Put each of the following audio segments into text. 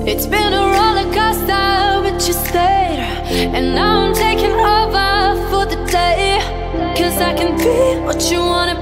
It's been a roller coaster, but you stayed. And now I'm taking over for the day. Cause I can be what you wanna be.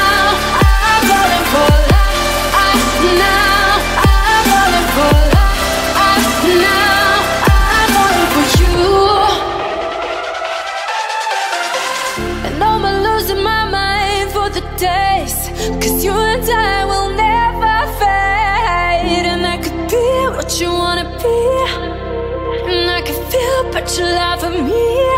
days Cause you and I will never fade. And I could be what you wanna be. And I can feel but you at me